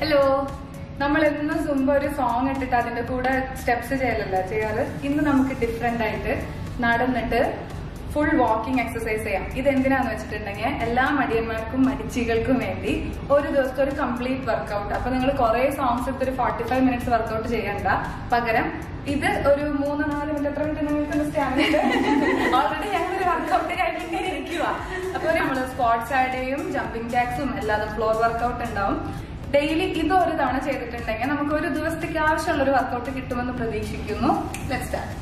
Hello നമ്മൾ എന്നും സുമ്പ ഒരു സോങ് ഇട്ടിട്ട് അതിന്റെ കൂടെ സ്റ്റെപ്സ് ചെയ്യലല്ല ചെയ്യാറ്? ഇന്ന് നമുക്ക് ഡിഫറെന്റ് ആയിട്ട് നടന്നിട്ട് ഫുൾ വാക്കിംഗ് എക്സസൈസ് ചെയ്യാം. ഇത് എന്തിനാന്ന് വെച്ചിട്ടുണ്ടെങ്കിൽ എല്ലാ മടിയന്മാർക്കും മടിച്ചികൾക്കും വേണ്ടി ഒരു ദിവസത്തെ ഒരു കംപ്ലീറ്റ് വർക്കൗട്ട് അപ്പൊ നിങ്ങൾ കുറെ സോങ്സ് എടുത്ത് ഒരു ഫോർട്ടി ഫൈവ് മിനിറ്റ്സ് വർക്കൗട്ട് ചെയ്യണ്ട. പകരം ഇത് ഒരു മൂന്ന് നാല് മിനിറ്റ് എത്ര മിനിറ്റ് നിങ്ങൾക്ക് സ്റ്റാമിന ഓൾറെഡി ഞങ്ങൾ ഒരു വർക്കൗട്ട് കഴിഞ്ഞിട്ട് ഇരിക്കുക അപ്പൊ നമ്മൾ സ്പോർട്സ് ആഡ് ജമ്പിംഗ് ജമ്പിങ് ജാക്സും എല്ലാതും ഫ്ലോർ വർക്കൗട്ട് ഉണ്ടാവും. ഡെയിലി ഇത് ഒരു തവണ ചെയ്തിട്ടുണ്ടെങ്കിൽ നമുക്ക് ഒരു ദിവസത്തേക്ക് ആവശ്യമുള്ള ഒരു വർക്കൗട്ട് കിട്ടുമെന്ന് പ്രതീക്ഷിക്കുന്നു. സ്റ്റാർട്ട്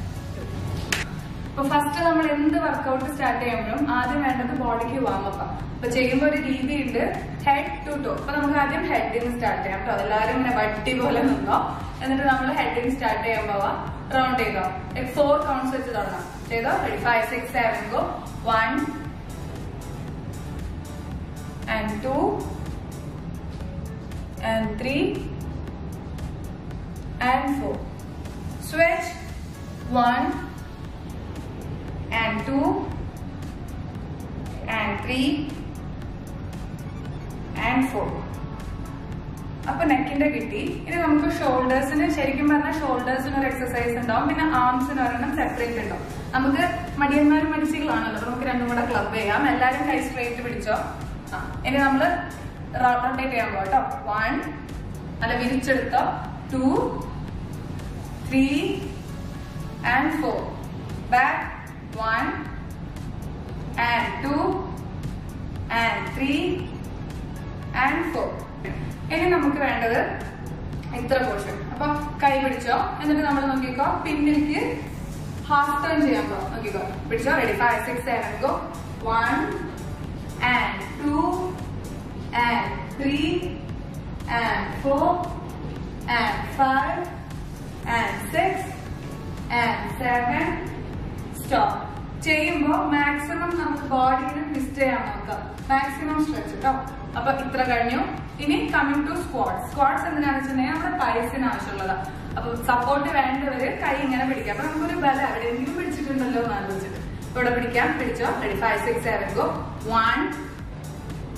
അപ്പൊ ഫസ്റ്റ് നമ്മൾ എന്ത് വർക്കൗട്ട് സ്റ്റാർട്ട് ചെയ്യുമ്പോഴും ആദ്യം വേണ്ടത് ബോഡിക്ക് വാമപ്പ് അപ്പൊ ചെയ്യുമ്പോൾ ഒരു രീതിയുണ്ട്. ഹെഡ് ടു ടോ അപ്പൊ നമുക്ക് ആദ്യം ഹെഡിൽ നിന്ന് സ്റ്റാർട്ട് ചെയ്യാം അപ്പൊ എല്ലാവരും ഇങ്ങനെ വട്ടി പോലെ നിന്നോ. എന്നിട്ട് നമ്മൾ ഹെഡിന് സ്റ്റാർട്ട് ചെയ്യാൻ പോവാ റൗണ്ട് ചെയ്തോ. ഫോർ കൗണ്ട്സ് വെച്ച് തുടങ്ങാം. ചെയ്തോ? Ready five six seven go one and two and 3 and 4. Switch. 1 and 2 and 3 and 4 അപ്പൊ നെക്കിന്റെ കിട്ടി. ഇനി നമുക്ക് ഷോൾഡേഴ്സിന് ശരിക്കും പറഞ്ഞാൽ ഷോൾഡേഴ്സിന് ഒരു എക്സസൈസ് ഉണ്ടാവും. പിന്നെ ആംസിന് ഒരെണ്ണം സെപ്പറേറ്റ് ഉണ്ടാവും. നമുക്ക് മടിയന്മാരും മടിച്ചികളാണല്ലോ. നമുക്ക് രണ്ടും കൂടെ ക്ലബ് ചെയ്യാം. എല്ലാരും കൈ സ്ട്രേറ്റ് പിടിച്ചോ? ഇനി നമ്മൾ റൊട്ടേറ്റ് ചെയ്യാൻ പോകാം വൺ അല്ല വിരിച്ചെടുത്തോ. Two three and four back one and two and three and four ഇനി നമുക്ക് വേണ്ടത് ഇത്ര പോർഷൻ അപ്പൊ കൈ പിടിച്ചോ. എന്നിട്ട് നമ്മൾ നോക്കിക്കോ. പിന്നിലേക്ക് ഹാഫ് ടേൺ ചെയ്യാൻ പോകാം നോക്കിക്കോ. പിടിച്ചോ? Ready five six seven go one and two and 3 and 4 and 5 and 6 and 7 stop. ചെയ്യുമ്പോൾ മാക്സിമം നമുക്ക് ബോഡിനെ ട്വിസ്റ്റ് ചെയ്യാൻ നോക്കാം. മാക്സിമം സ്ട്രെച്ച് കേട്ടോ അപ്പൊ ഇത്ര കഴിഞ്ഞു. ഇനി കമ്മിങ് ടു സ്ക്വാഡ്സ് സ്ക്വാഡ്സ് എന്തിനാണെന്ന് വെച്ചിട്ടുണ്ടെങ്കിൽ നമ്മുടെ പൈസിന് ആവശ്യമുള്ളതാ. അപ്പൊ സപ്പോർട്ട് വേണ്ടവര് കൈ ഇങ്ങനെ പിടിക്കാം അപ്പൊ നമുക്കൊരു ബല എവിടെയെങ്കിലും പിടിച്ചിട്ടുണ്ടല്ലോ എന്ന് ആലോചിച്ചിട്ട്. ഇവിടെ പിടിക്കാം. പിടിച്ചോ? Ready five six seven go one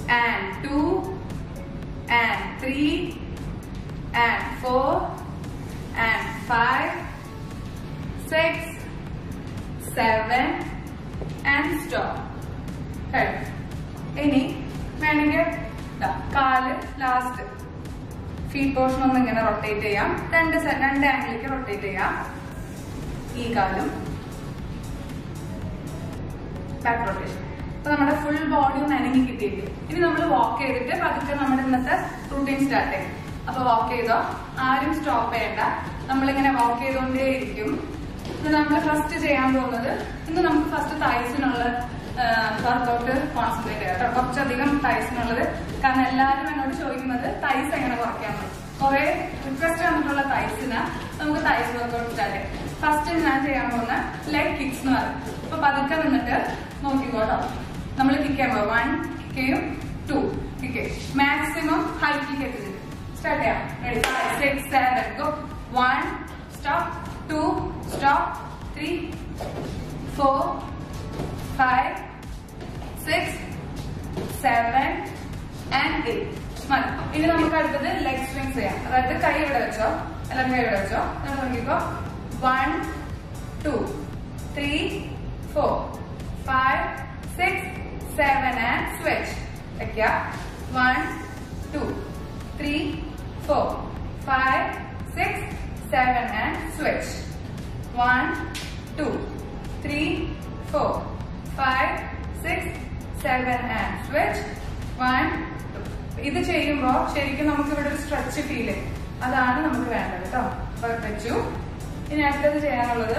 and 2 and 3 and 4 and five, six, seven and stop. കഴിഞ്ഞു ഇനി വേണമെങ്കിൽ കാൽ ലാസ്റ്റ് ഫീറ്റ് പോർഷൻ ഒന്ന് ഇങ്ങനെ റൊട്ടേറ്റ് ചെയ്യാം. രണ്ട് രണ്ട് ആംഗിളിലേക്ക് റൊട്ടേറ്റ് ചെയ്യാം. ഈ കാലും. ബാക്ക് റൊട്ടേഷൻ അപ്പൊ നമ്മുടെ ഫുൾ ബോഡി ഒന്ന് അനങ്ങി കിട്ടിയിട്ട് ഇനി നമ്മൾ വാക്ക് ചെയ്തിട്ട് പതുക്കെ നമ്മുടെ ഇന്നത്തെ റൂട്ടീൻ സ്റ്റാർട്ട് ചെയ്യും. അപ്പൊ വാക്ക് ചെയ്തോ? ആരും സ്റ്റോപ്പ് ചെയ്യണ്ട. നമ്മളിങ്ങനെ വാക്ക് ചെയ്തുകൊണ്ടേയിരിക്കും ഇന്ന് നമ്മൾ ഫസ്റ്റ് ചെയ്യാൻ പോകുന്നത് ഇന്ന് നമുക്ക് ഫസ്റ്റ് തൈസിനുള്ള വർക്കൗട്ട് കോൺസെൻട്രേറ്റ് ചെയ്യാം കേട്ടോ. കുറച്ചധികം തൈസിനുള്ളത് കാരണം എല്ലാവരും എന്നോട് ചോദിക്കുന്നത് തൈസ് എങ്ങനെ കുറയ്ക്കാൻ പറ്റും കുറെ റിക്വസ്റ്റ് വന്നിട്ടുള്ള തൈസിന് നമുക്ക് തൈസ് വർക്കൗട്ട് സ്റ്റാർട്ട് ചെയ്യാം. ഫസ്റ്റ് ഞാൻ ചെയ്യാൻ പോകുന്ന ലെഗ് കിക്സ് എന്ന് പറയും. അപ്പൊ പതുക്കെ നിന്നിട്ട് നോക്കിക്കോട്ടോ. നമ്മൾ കിക്ക് ചെയ്യാൻ പോകും one kick two kick maximum high kick എത്തിച്ചിട്ട് start ചെയ്യാം. Ready five six seven go one stop two stop three four five six seven and eight മതി ഇനി നമുക്ക് അടുത്തത് ലെഗ് സ്വിങ്സ് ചെയ്യാം. അതായത് കൈ ഇവിടെ വെച്ചോ എല്ലാവരും കൈ ഇവിടെ വെച്ചോ. നമ്മൾ നോക്കിക്കോ one two three four five six seven and switch. വെക്കുക one two three four five six seven and switch. One two three four five six seven and switch. Two ഇത് ചെയ്യുമ്പോൾ ശരിക്കും നമുക്ക് ഇവിടെ ഒരു സ്ട്രെച്ച് ഫീൽ അതാണ് നമുക്ക് വേണ്ടത് കേട്ടോ വെച്ചു ഇനി അടുത്തത് ചെയ്യാനുള്ളത്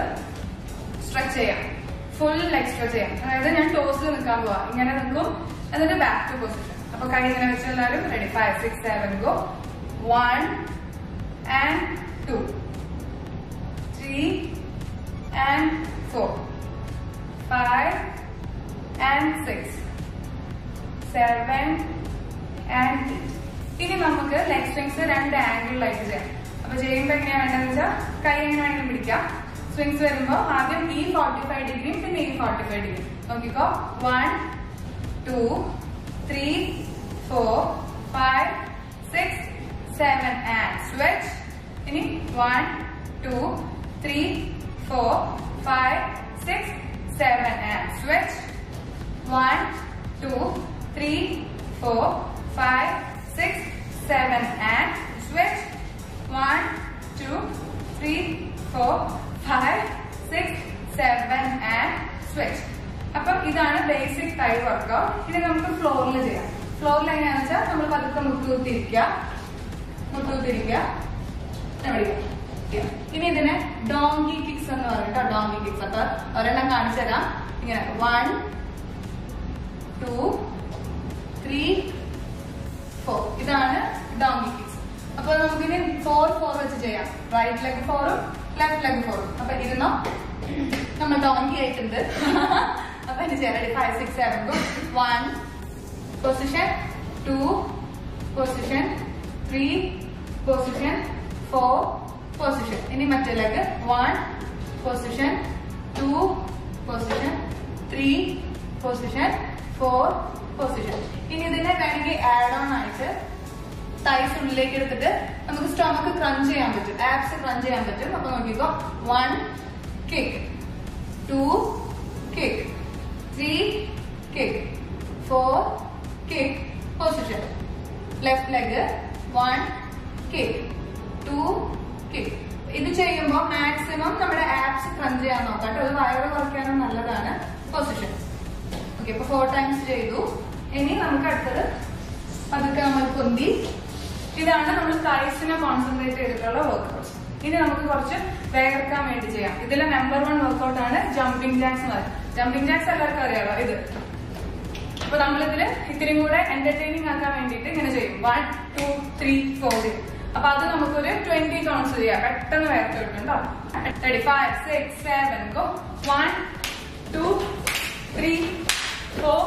സ്ട്രെച്ച് ചെയ്യാം ഫുൾ സ്ട്രെച്ച് ചെയ്യാം. അതായത് ഞാൻ ടോസ് നിൽക്കാൻ പോവാ. ഇങ്ങനെ നിൽക്കും എന്നിട്ട് ബാക്ക് ടു പൊസിഷൻ അപ്പൊ കൈ ഇങ്ങനെ വെച്ച് എല്ലാവരും ready five six seven go one and two three and four five and six seven and eight ഇനി നമുക്ക് ലെഗ് സ്ട്രിങ്സ് രണ്ട് ആംഗിളിലായിട്ട് ചെയ്യാം. അപ്പൊ ചെയ്യുമ്പോ എങ്ങനെയാ വേണ്ടതെന്ന് വെച്ചാൽ കൈ എങ്ങനെ വേണമെങ്കിലും പിടിക്കാം. സ്വിങ്സ് വരുമ്പോ ആദ്യം ഈ ഫോർട്ടി ഫൈവ് ഡിഗ്രിയും പിന്നെ ഈ ഫോർട്ടി ഫൈവ് ഡിഗ്രി നോക്കിക്കോ. One two three four five six seven and switch ഇനി one two three four five six seven and switch one two three four five six seven and switch one two three four five six seven and switch അപ്പം ഇതാണ് basic തൈ workout ഇനി നമുക്ക് ഫ്ലോറിൽ ചെയ്യാം. ഫ്ലോറിൽ എങ്ങനെയാണെന്ന് വെച്ചാൽ നമ്മൾ പതുക്കെ മുട്ടുകുത്തിരിക്കുക മുട്ടുകുത്തിരിക്കുക ഇനി ഇതിനെ ഡോങ്കി കിക്സ് എന്ന് പറയും ഡോങ്കി കിക്സ് അപ്പൊ ഒരെണ്ണം കാണിച്ചു തരാം. ഇങ്ങനെ. വൺ ടു ത്രീ ഫോർ ഇതാണ് ഡോങ്കി കിക്സ് അപ്പൊ നമുക്കിനി ഫോർ ഫോർ വെച്ച് ചെയ്യാം. റൈറ്റ് ലെഗ് ഫോറും ലെഫ്റ്റ് ലെഗ് ഫോർ അപ്പൊ ഇരുന്നോ? നമ്മൾ ഡോങ്കി ആയിട്ടുണ്ട്. അപ്പൊ ചെയ്യാം ready five six seven one position two position three position four position ഇനി മറ്റേ leg one position two position three position four position ഇനി ഇതിനെ വേണമെങ്കിൽ ആഡ് ഓൺ ആയിട്ട് തൈസ് ഉള്ളിലേക്ക് എടുത്തിട്ട് നമുക്ക് സ്റ്റൊമക്ക് ക്രഞ്ച് ചെയ്യാൻ പറ്റും. ആപ്സ് ക്രഞ്ച് ചെയ്യാൻ പറ്റും. അപ്പൊ നോക്കിക്കോ. One kick two kick three kick four kick position left leg one kick two kick ഇത് ചെയ്യുമ്പോൾ മാക്സിമം നമ്മുടെ ആപ്സ് ക്രഞ്ച് ചെയ്യാൻ നോക്കാം കേട്ടോ. അത് വയറ് കുറയ്ക്കാനും നല്ലതാണ്. പൊസിഷൻ ഓക്കെ അപ്പൊ ഫോർ ടൈംസ് ചെയ്തു. ഇനി നമുക്ക് അടുത്തത് പതുക്കെ നമ്മൾ പൊന്തി ഇതാണ് നമ്മൾ തൈസിനെ കോൺസെൻട്രേറ്റ് ചെയ്തിട്ടുള്ള വർക്ക്ഔട്ട്സ് ഇനി നമുക്ക് കുറച്ച് വേഗർക്കാൻ വേണ്ടി ചെയ്യാം. ഇതിലെ നമ്പർ വൺ വർക്ക്ഔട്ട് ആണ് ജമ്പിംഗ് ജാക്സ് എന്ന് പറയുന്നത്. ജമ്പിംഗ് ജാക്സ് എല്ലാവർക്കും അറിയാലോ? ഇത്. അപ്പൊ നമ്മളിതിൽ ഇത്തിരി കൂടെ എന്റർടൈനിങ് ആക്കാൻ വേണ്ടിയിട്ട് ഇങ്ങനെ ചെയ്യും. വൺ ടു ത്രീ ഫോർ അപ്പൊ അത് നമുക്കൊരു ട്വന്റി കൗൺസ് ചെയ്യാം. പെട്ടെന്ന് വേർത്ത് കിട്ടുണ്ടോ ready five six seven go one two three four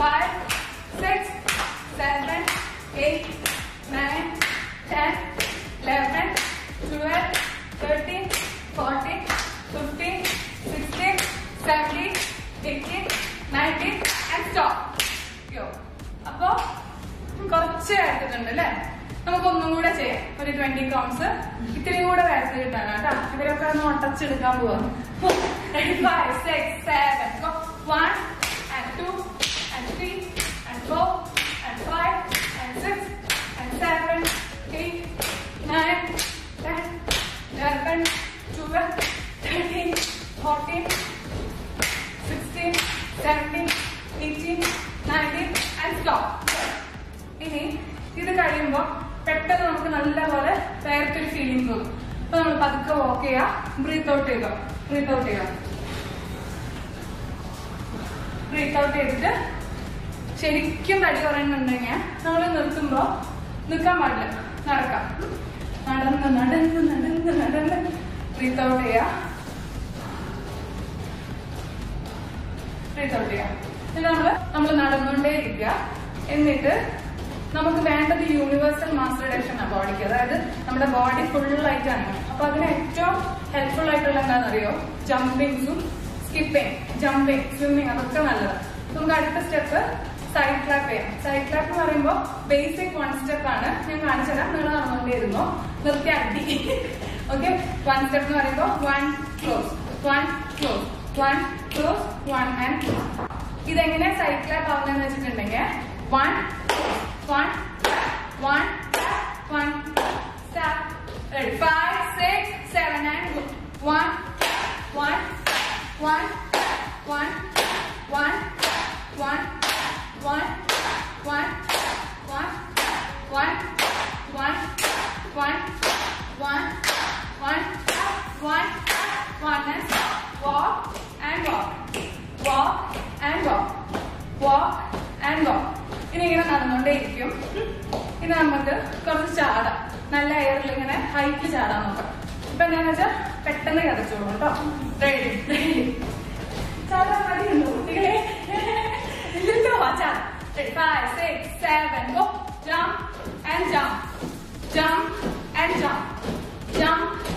five six seven eight nine ten eleven twelve thirteen fourteen fifteen sixteen seventeen eighteen nineteen and stop അല്ലേ? നമുക്ക് ഒന്നും കൂടെ ചെയ്യാം. ഒരു ട്വന്റി കൗണ്ട്സ് ഇത്തിരി കൂടെ വരച്ച് കിട്ടാനാ കേട്ടോ. ഇവരൊക്കെ ഒന്ന് ഒട്ടച്ചെടുക്കാൻ പോവാ. Five six seven one and two and three and four and five and six and seven eight nine ten eleven twelve thirteen fourteen sixteen seventeen eighteen nineteen and stop ഇനി ഇത് കഴിയുമ്പോൾ പെട്ടെന്ന് നമുക്ക് നല്ലപോലെ വേർത്തൊരു ഫീലിംഗ് തോന്നും അപ്പൊ നമ്മൾ പതുക്കെ വാക്ക് ചെയ്യുക ബ്രീത്ത് ഔട്ട് ചെയ്യുക ബ്രീത്ത് ഔട്ട് ചെയ്യുക ബ്രീത്ത് ഔട്ട് ചെയ്തിട്ട് ശരിക്കും തടി കുറയുന്നുണ്ടെങ്കിൽ നമ്മൾ നിർത്തുമ്പോ നിൽക്കാൻ പാടില്ല. നടക്കാം. നടന്ന് നടന്ന് നടന്ന് നടന്ന്. ബ്രീത്ത് ഔട്ട് ചെയ്യാം. ബ്രീത്ത് ഔട്ട് ചെയ്യാം. എന്നിട്ട് നമ്മൾ നമ്മൾ നടന്നുകൊണ്ടേ ഇരിക്കുക എന്നിട്ട് നമുക്ക് വേണ്ടത് യൂണിവേഴ്സൽ മാസ് റിഡക്ഷൻ ആണ് ബോഡിക്ക് അതായത് നമ്മുടെ ബോഡി ഫുള്ളായിട്ട് ആണ്. അപ്പൊ അതിന് ഏറ്റവും ഹെൽപ്ഫുൾ ആയിട്ടുള്ള എന്താണെന്നറിയോ? ജമ്പിങ്സും സ്കിപ്പിംഗ് ജമ്പിങ് സ്വിമ്മിങ് അതൊക്കെ നല്ലതാണ് നമുക്ക് അടുത്ത സ്റ്റെപ്പ് സൈഡ് ക്ലാപ്പ് ചെയ്യാം. സൈഡ് ക്ലാപ്പ് എന്ന് പറയുമ്പോൾ ബേസിക് വൺ സ്റ്റെപ്പ് ആണ്. ഞാൻ കാണിച്ചു തരാം. നിങ്ങൾ നടന്നുകൊണ്ടേയിരുന്നു. നിർത്തി അടി. ഓക്കെ വൺ സ്റ്റെപ്പ് എന്ന് പറയുമ്പോൾ one close one close one close one and close ഇതെങ്ങനെ സൈഡ് ക്ലാപ്പ് ആവുന്നതെന്ന് വെച്ചിട്ടുണ്ടെങ്കിൽ one one one one five six seven and one one one one one one നടന്നുകൊണ്ടേയിരിക്കും. ഇനി നമുക്ക് കുറച്ച് ചാടാം. നല്ല എയറിൽ ഇങ്ങനെ ഹൈറ്റ് ചാടാൻ നോക്കാം. ഇപ്പൊ എന്താന്ന് വെച്ചാൽ പെട്ടെന്ന് കിതച്ചോളൂ കേട്ടോ. റെഡി റെഡി ചാടാൻ മടിയുണ്ടോ കുട്ടികളെ? watch out. Go. Jump and jump. Jump and jump. Jump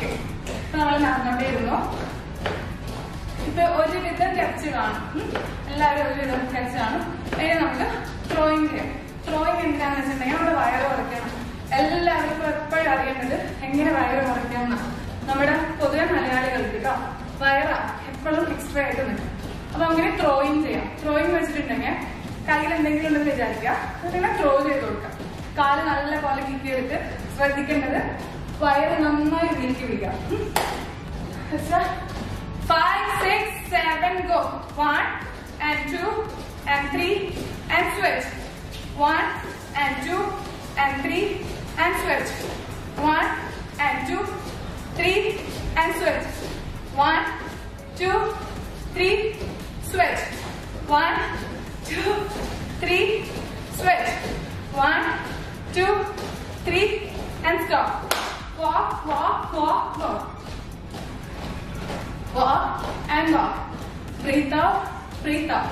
okay. നമ്മൾ നടന്നോണ്ടിരുന്നു ഇപ്പൊ ഒരുവിധം ടെച്ച് കാണും. എല്ലാവരും ഒരുവിധം ടെച്ച് കാണും. ഇനി നമുക്ക് ത്രോയിങ് ചെയ്യാം ത്രോയിങ് എന്താണെന്ന് വെച്ചിട്ടുണ്ടെങ്കിൽ നമ്മുടെ വയറ് കുറയ്ക്കണം എല്ലാവർക്കും എപ്പോഴും അറിയേണ്ടത് എങ്ങനെ വയറ് കുറയ്ക്കാം എന്നാണ് നമ്മുടെ പൊതുവെ മലയാളികൾക്ക് കേട്ടോ വയറ എപ്പോഴും എക്സ്ട്രാ ആയിട്ട് നിൽക്കും. അപ്പൊ അങ്ങനെ ത്രോയിങ് ചെയ്യാം. ത്രോയിങ് വെച്ചിട്ടുണ്ടെങ്കിൽ കയ്യിൽ എന്തെങ്കിലും ഉണ്ടെന്ന് വിചാരിക്കുക. എന്നിട്ട് ത്രോ ചെയ്ത് കൊടുക്കാം. കാൽ നല്ല പോലെ കിക്ക് ചെയ്തിട്ട് ശ്രദ്ധിക്കേണ്ടത് വയറ് നന്നായി നീക്കി വിടുക ഉം. Sir. Five, six, seven, go. One and two and three and switch. One and two and three and switch. One and two, three and switch. One, two, three, switch. One, two, three, switch. One, two, three, and stop. Walk, walk, walk, walk. Walk and walk. Breathe out, breathe out.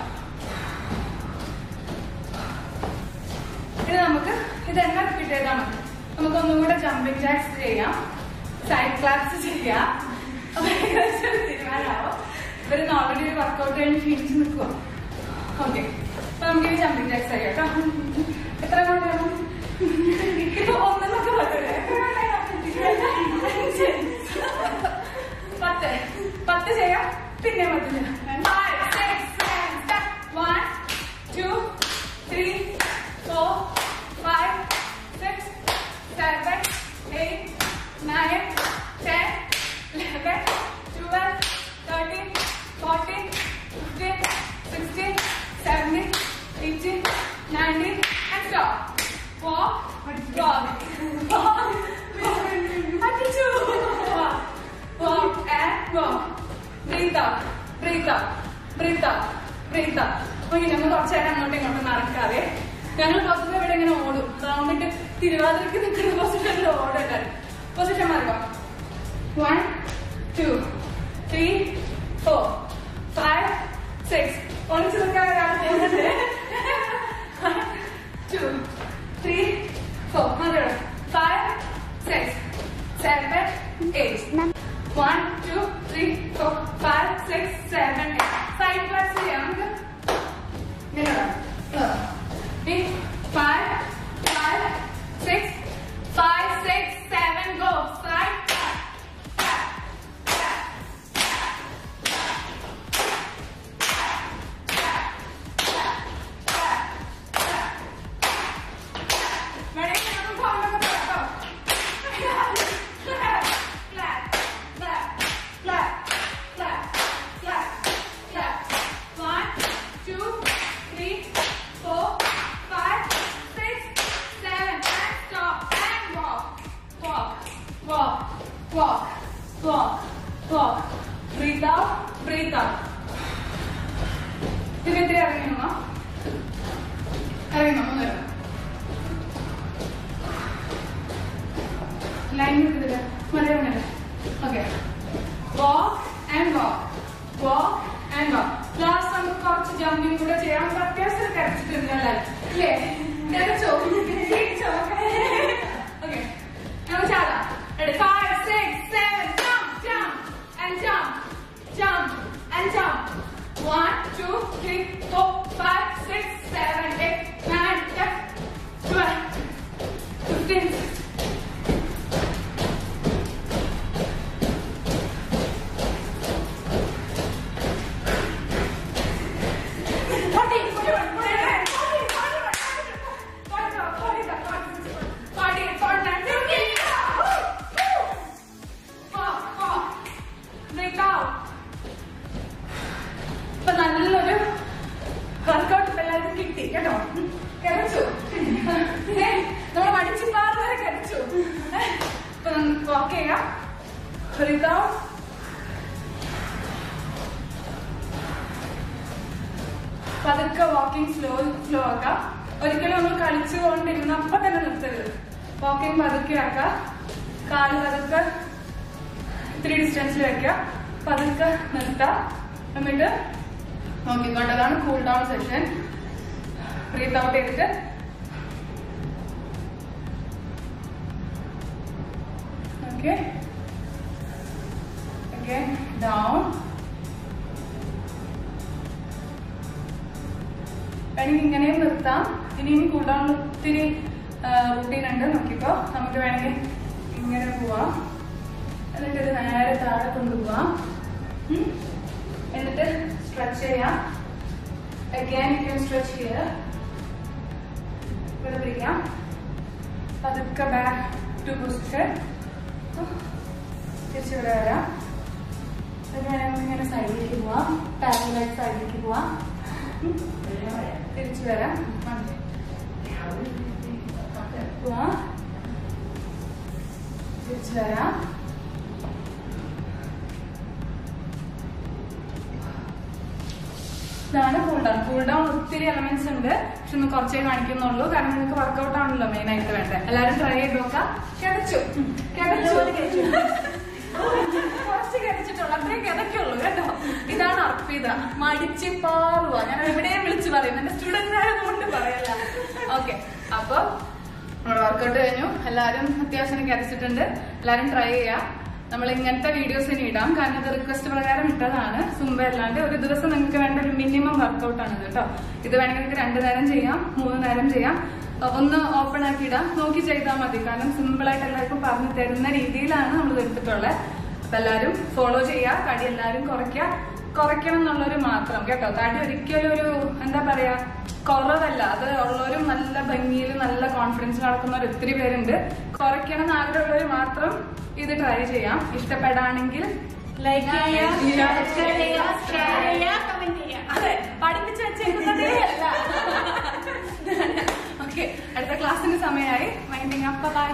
ഇനി നമുക്ക് ഇതെല്ലാം repeat നമുക്ക് ഒന്നുകൂടെ jumping jacks ചെയ്യാം side claps ചെയ്യാം ഏകദേശം തീരുമാനമാവും ഇവരൊന്ന് already ഒരു workout കഴിഞ്ഞ് ക്ഷീണിച്ച് നിൽക്കുക ഓക്കെ അപ്പൊ നമുക്ക് ഇനി ജാക്സ് ചെയ്യാം കേട്ടോ എത്ര കൊണ്ട് വേണം ഇപ്പൊ ഒന്നെന്നൊക്കെ പത്ത് പത്ത് ചെയ്യാം. പിന്നെ പത്ത് ചെയ്യാം. Five six seven one two three four five six seven eight nine ten eleven twelve thirteen fourteen fifteen sixteen seventeen eighteen nineteen and stop Walk, walk, walk, അടിച്ചു. Walk, walk and walk. Breathe out, breathe out, breathe out, breathe out. Okay ഞങ്ങൾ കുറച്ച് നേരം അങ്ങോട്ടും ഇങ്ങോട്ടും നടക്കാതെ ഞങ്ങൾ പൊതുവെ ഇവിടെ ഇങ്ങനെ ഓടും റൗണ്ടിട്ട് തിരുവാതിരക്ക് നിൽക്കുന്ന പൊസിഷനിൽ ഓടട്ടെ പൊസിഷൻ മാറുക one two three four five six ഒളിച്ചു നിൽക്കാൻ ഒരാൾ പോകുന്നുണ്ട്. ടു ത്രീ ഫോർ മതി five six seven eight one two three four five six seven eight side clap ചെയ്യാം നമുക്ക്? ഇങ്ങനെ five five six five six seven walk. Breathe out, breathe out. ഇതിന് എത്ര ഇറങ്ങിയോ ഇറങ്ങി മൂന്ന് പേരും ലൈൻ കിട്ടുന്നില്ല Malayalam okay walk and walk walk and walk last നമുക്ക് കുറച്ച് ജമ്പിങ് കൂടെ ചെയ്യാം അത്യാവശ്യം കരച്ചിട്ടുണ്ട് അല്ലേ? കരച്ചോ ഓക്കെ നമുക്ക് ചാടാം. Five and jump. Jump and jump. One, two, three, four. കിട്ടി? കരച്ചു നമ്മൾ മടിച്ചു വരെ കരച്ചു അപ്പൊ നമുക്ക് വാക്ക് ചെയ്യാം. പതുക്കെ വാക്കിംഗ് സ്ലോ സ്ലോ ആക്കാം. ഒരിക്കലും നമ്മൾ കളിച്ചുകൊണ്ടിരുന്ന അപ്പൊ തന്നെ നിർത്തരുത്. വാക്കിംഗ് പതുക്കെ ആക്കാം. കാൽ പതുക്കെ ഇത്തിരി ഡിസ്റ്റൻസിൽ വെക്കുക പതുക്കെ നിർത്താം. എന്നിട്ട് നോക്കിക്കോട്ടെ cool down session breathe out ചെയ്തിട്ട് ഓക്കെ. ഓക്കെ ഡൗൺ വേണമെങ്കിൽ ഇങ്ങനെയും നിർത്താം. ഇനിയും കൂടാൻ ഒത്തിരി റൂട്ടീൻ ഉണ്ട്. നോക്കിക്കോ. നമുക്ക് വേണമെങ്കിൽ ഇങ്ങനെ പോവാം. എന്നിട്ട് ഇത് നേരെ താഴെ കൊണ്ടുപോവാം. എന്നിട്ട് സ്ട്രെച്ച് ചെയ്യാം. Again you can stretch ഇവിടെ പിടിക്കാം പതുക്കെ ബാക്ക് ടു പൊസിഷൻ തിരിച്ചു ഇവിടെ വരാം എന്നിട്ട് വേണമെങ്കിൽ ഇങ്ങനെ സൈഡിലേക്ക് പോവാം പാരലായിട്ട് സൈഡിലേക്ക് പോവാം ഉം. തിരിച്ചു വരാം പോവാം തിരിച്ചു വരാം ഇതാണ് കൂൾ ഡൗൺ കൂൾ ഡൗൺ ഒത്തിരി എലമെന്റ്സ് ഉണ്ട്. പക്ഷെ ഒന്ന് കുറച്ചേ കാണിക്കുന്നുള്ളൂ. കാരണം നിങ്ങൾക്ക് വർക്കൗട്ട് ആണല്ലോ മെയിൻ ആയിട്ട് വേണ്ടത്. എല്ലാരും ട്രൈ ചെയ്ത് നോക്കാം. കിടച്ചു. കിടച്ചു. കുറച്ച് കിടച്ചിട്ടുള്ളൂ. അത്രയും കിടക്കുള്ളൂ കേട്ടോ. ഇതാണ് അർപ്പിത. മടിച്ച് പാറുക ഞാൻ എവിടെയും വിളിച്ചു പറയും. എന്റെ സ്റ്റുഡന്റ് ആയതുകൊണ്ട് പറയല്ല. ഓക്കെ അപ്പൊ നമ്മുടെ വർക്കൗട്ട് കഴിഞ്ഞു. എല്ലാരും അത്യാവശ്യം കിടച്ചിട്ടുണ്ട്. എല്ലാരും ട്രൈ ചെയ്യാം. നമ്മൾ ഇങ്ങനത്തെ വീഡിയോസ് ഇനി ഇടാം. കാരണം ഇത് റിക്വസ്റ്റ് പ്രകാരം ഇട്ടതാണ്. സുമ്പ അല്ലാണ്ട് ഒരു ദിവസം നിങ്ങൾക്ക് വേണ്ട ഒരു മിനിമം വർക്കൗട്ടാണ് ആണ് കേട്ടോ. ഇത് വേണമെങ്കിൽ നിങ്ങൾക്ക് രണ്ടു നേരം ചെയ്യാം മൂന്ന് നേരം ചെയ്യാം. ഒന്ന് ഓപ്പൺ ആക്കി ഇടാം. നോക്കി ചെയ്താൽ മതി. കാരണം സിമ്പിൾ ആയിട്ട് എല്ലാവർക്കും പറഞ്ഞു തരുന്ന രീതിയിലാണ് നമ്മൾ എടുത്തിട്ടുള്ളത്. അപ്പൊ എല്ലാവരും ഫോളോ ചെയ്യുക. കടി എല്ലാവരും കുറയ്ക്കുക. കുറയ്ക്കണം എന്നുള്ളവർ മാത്രം കേട്ടോ? തടി ഒരിക്കലും ഒരു എന്താ പറയാ കുറവല്ല. അത് ഉള്ളവരും നല്ല ഭംഗിയിൽ നല്ല കോൺഫിഡൻസ് നടക്കുന്നവർ ഒത്തിരി പേരുണ്ട്. കുറയ്ക്കണം എന്ന് ആഗ്രഹമുള്ളവർ മാത്രം ഇത് ട്രൈ ചെയ്യാം. ഇഷ്ടപ്പെടാണെങ്കിൽ ലൈക്ക് അതെ പഠിപ്പിച്ച് ഓക്കെ അടുത്ത ക്ലാസ്സിന്റെ സമയമായി. മൈൻഡിങ് അപ്പ ബൈ